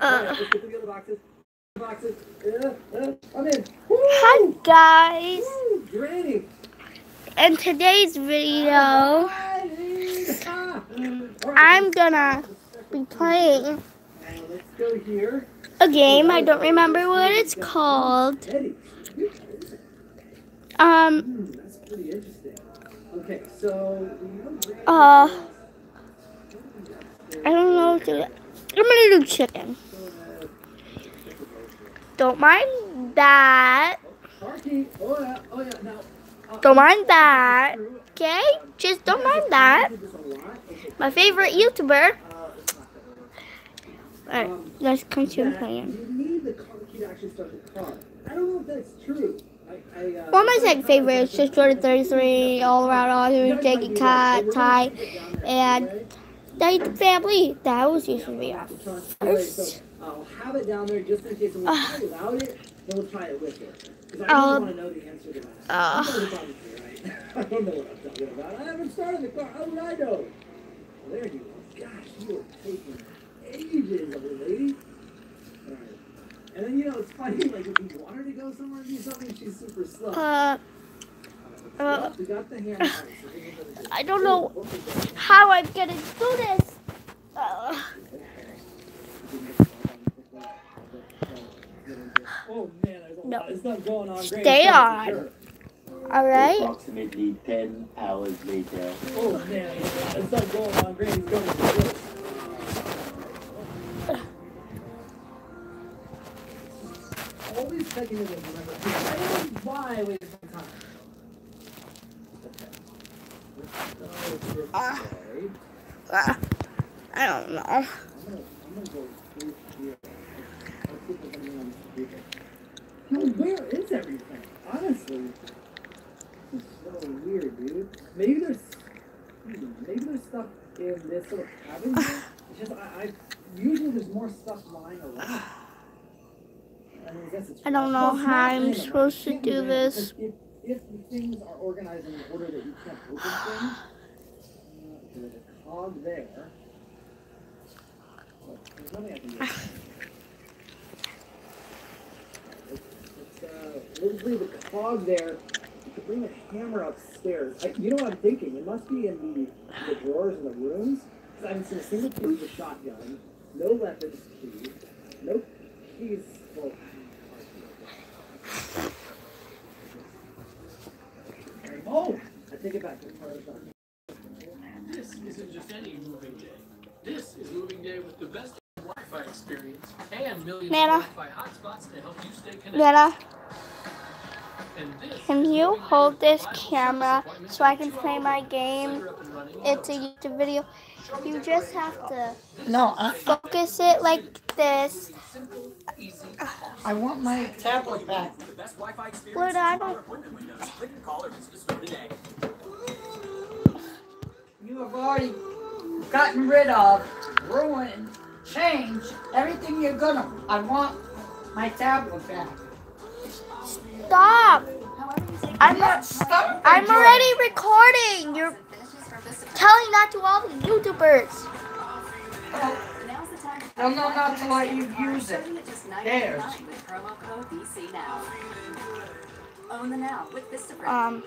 Uh, Let's get the other boxes. Boxes. Uh, uh, hi guys. Woo! In today's video, I'm gonna be playing Let's go here. a game. I don't remember what it's called. Um, that's pretty interesting. Okay, so uh, I don't know what to. I'm gonna do chicken. Don't mind that. Parky. Yeah, yeah. Now. Don't mind that. Okay? Just don't mind that. My favorite YouTuber. Alright, let's continue playing. You need the car key to actually start the car. I don't know if that's true. I, I, uh, One of my second favorites, is just Jordan 33, All Around All Jackie Cat, Ty, and the Family. That was used to be our first. Have it down there just in case we'll try without it, then we'll try it with it. Because I really want to know the answer to that. uh. You know what I'm right? I don't know what I'm talking about. I haven't started the car. How would I know? Well, there you go. Gosh, you are taking ages, little lady. All right. And then, you know, it's funny, like, if you want her to go somewhere and do something, she's super slow. Uh, uh, we got the hammer. All right, so here's what it is. I don't know was that? how I'm gonna do this. Uh, Oh man, there's a No. lot of stuff going on. Stay stuff, on. sure. Alright? Approximately 10 hours later. Oh man, there's a lot of stuff going on. Great, he's going for this. Always checking in and remember. I don't know why I wasted my time. Okay. Let's go this Ah. way. uh, I don't know. I'm gonna, I'm gonna go through here. Let's see if there's anything on this paper. No, where is everything? Honestly, this is so weird, dude. Maybe there's, hmm, maybe there's stuff in this little cabin. It's just I, I usually there's more stuff lying around. I, mean, I, I don't know it's how I'm supposed to do this. If, if things are organized in order that you can't open things, uh, there's a cog there. Look, there's nothing I can do. It's, it's, uh, let's leave the cog there. You could bring the hammer upstairs. I, you know what I'm thinking? It must be in the, the drawers in the rooms. Because I haven't seen a single piece of the shotgun, no weapons key, no keys. Well, oh, I take it back. It's part of the shotgun. This isn't just any moving day. This is moving day with the best Wi-Fi experience and millions Nana. of Wi-Fi hotspots to help you stay connected. Nana, And this can you hold this camera so I can play my game? You're up and running in It's a. YouTube video. You just have to No, I, focus it like this. I want my tablet back. the best Wi-Fi experience. But I don't. Appointment windows. Click and call or visit the store today. You have already gotten rid of, ruined, changed everything you're gonna. I want my tablet back. Stop! I'm not stopping. I'm already recording. You're telling that to all the YouTubers. No, no, not to let you use it. There's. With promo code DC now. Own the now with Vistaprint. Um,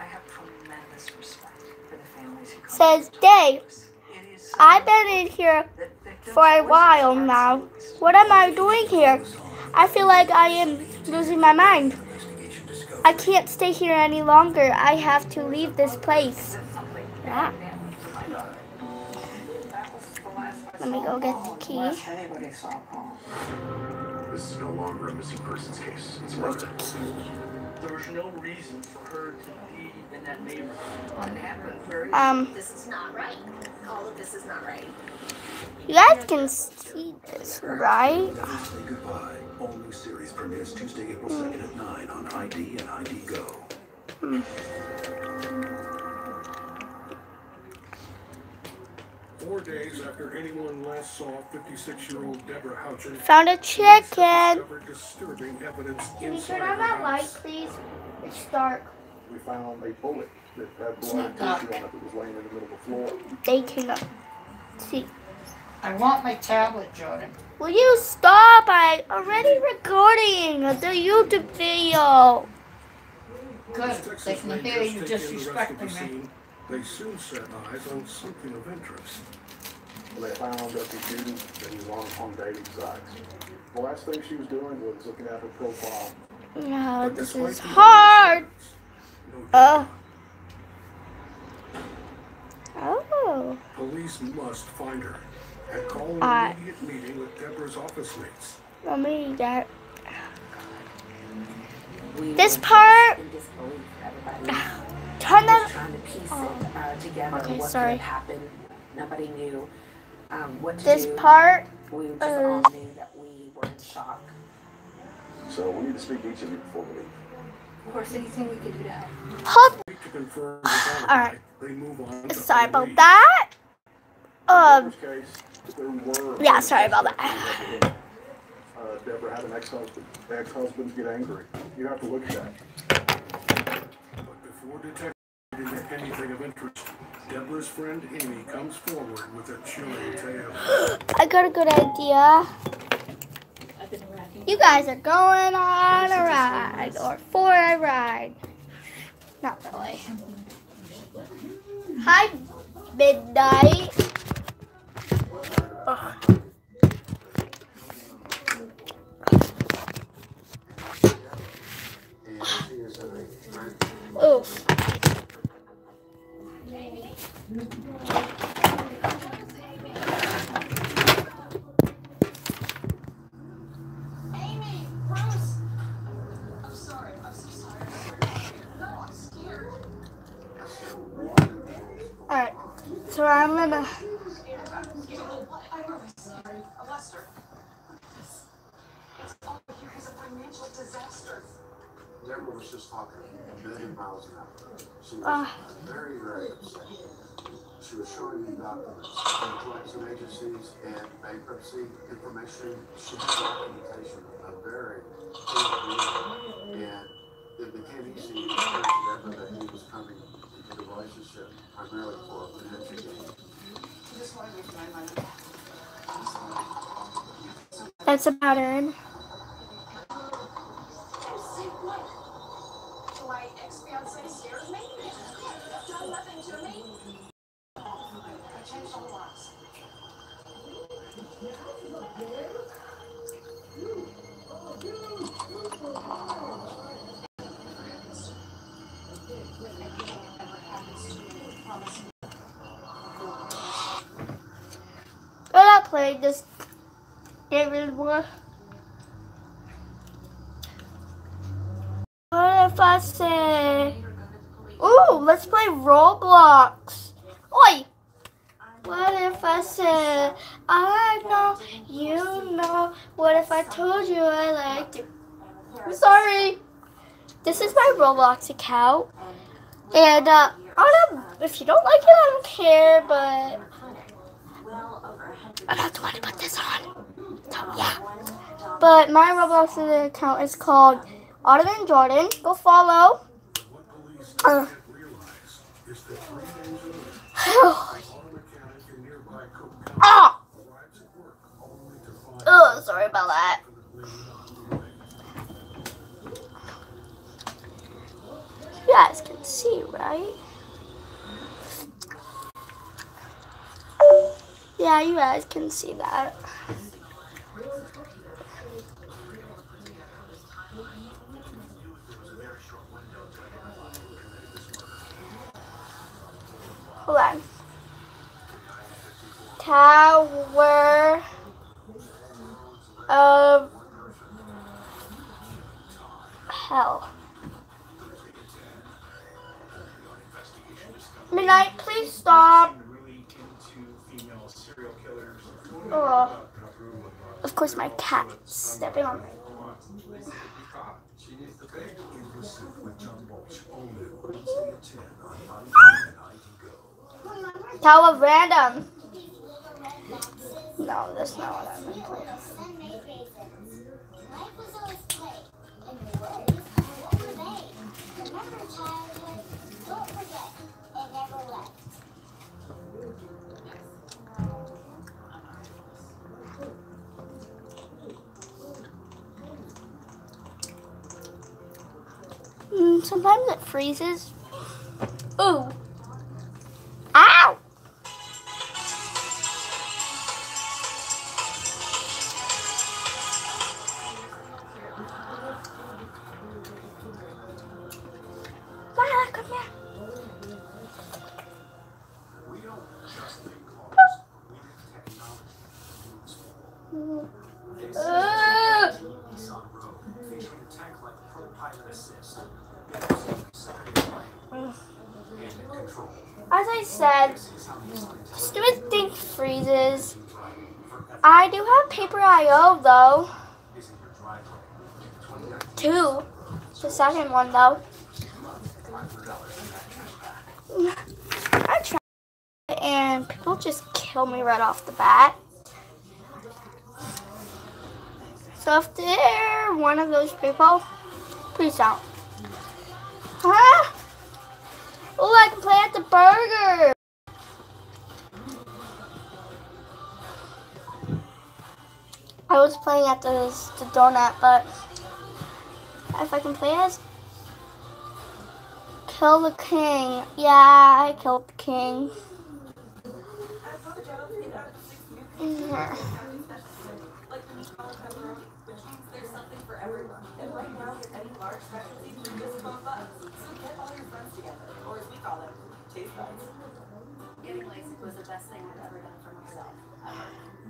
I have tremendous respect for the families who come says Dave. I've been in here for a while now. What am I doing here? I feel like I am losing my mind. I can't stay here any longer. I have to leave this place. Yeah. Let me go get the key. Unless anybody saw Paul. This is no longer a missing persons case. It's murder. There was no reason for her to be in that neighborhood. What happened? Very- Um, This is not right. All of this is not right. you guys can see this, right? Goodbye. All new series premieres Tuesday, April hmm. 2nd at 9 on ID and ID Go. Hmm. Four days after anyone last saw 56-year-old Deborah Houchin, Found a chicken. discovered disturbing evidence Can you turn on that light, please? It's dark. We found a bullet that had It's blood not and tissue on it that was laying in the middle of the floor. They cannot see. I want my tablet, Jordan. Will you stop? I already recording the YouTube video. Good. They can hear you take in the rest of disrespecting me. They soon set eyes on something of interest. They found Dusty Judy that he was on, on dating sites. The last thing she was doing was looking at her profile. No, But this is hard. no Uh. Oh. Police must find her and call an Uh, immediate meeting with Deborah's office mates. Let me get. We This part- in disbelief, everybody. Turn was that. trying to piece Oh. it uh, together. Okay, sorry. could have happened? Nobody knew um, what to This do. part. we just uh, all knew that we were in shock. So we need to speak to each of you before we leave. Of course, anything we could do to help. Hold. To confirm. Alright. They move on. Sorry about that. Um. In Deborah's case, there were. Yeah, sorry about that. Uh, Deborah had an ex-husband. Ex-husbands get angry. You have to look at that. But before into anything of interest, Deborah's friend Amy comes forward with a chilling tale. I got a good idea. You guys are going on a ride, or for a ride. Not really. Hi, midnight. Oof. Amy, Bruce. I'm sorry. I'm so sorry. No, I'm scared. Alright, so I'm gonna. I'm really sorry. Lester. It's all here is a financial disaster. Deborah was just talking a million miles an hour. She was Ah. very, very upset. She was showing me documents from collection agencies and bankruptcy information. She had documentation of very clear deal. And it became easy to clear to Deborah that he was coming into the relationship primarily for a financial gain. I just want to make my money back. I'm sorry. That's a pattern. Say what? My ex-fiance scares me? You've done nothing to me. I changed all lives. Playing this game anymore. What if I say, ooh, let's play Roblox. Oi! What if I said, I know, you know, what if I told you I liked you? I'm sorry. This is my Roblox account. And, uh, don't, if you don't like it, I don't care, but I'm not one to put this on. So, yeah. But my Roblox account is called Ottoman Jordan. Go follow. Uh. oh, oh, sorry about that. You guys can see, right? Yeah, you guys can see that. Hold on. Tower Oh. Of course, my cat's stepping on me. Tower Random. No, that's not what I meant. Sometimes it freezes. Ooh. Said, stupid thing freezes. I do have Paper.io though. Two. The second one though. I tried and people just kill me right off the bat. So if they're one of those people, please don't. Huh? Oh, I can play at the burger. I was playing at the, the donut, but if I can play as Kill the king. Yeah, I killed the king. Yeah. Like the Nissan Pepperoni, which means there's something for everyone. And right now, get any large specialty for just 12. So get all your friends together, or as we call it, taste buds. Getting LASIK was the best thing I've ever done for myself.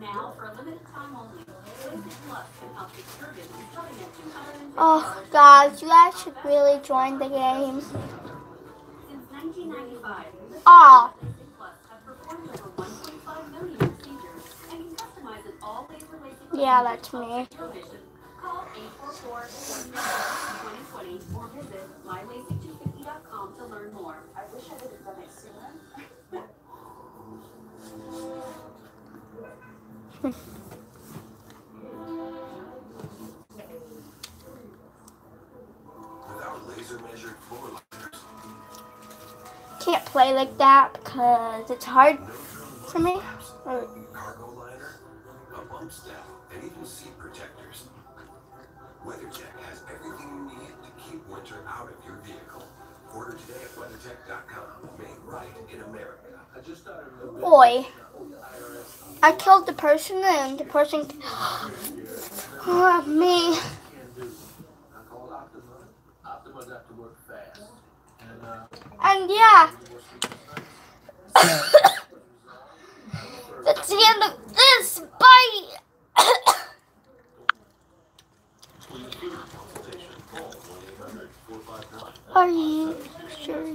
Now, for a limited time only, LASIK Plus can help you cure vision starting at $250. Oh, guys, you guys should really join the game. Since 1995, Aw. LASIK Plus have performed Can't play like that because it's hard for me. cargo liner, a bump step, and even seat protectors. WeatherTech has everything you need to keep winter out of your vehicle. Order today at WeatherTech.com. Made right in America. I just. I killed the person and the person. Oh, me. And yeah. That's the end of this. Bye. Are you sure?